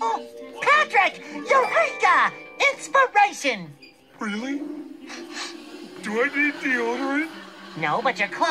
Oh, Patrick! Eureka! Inspiration! Really? Do I need deodorant? No, but your clothes.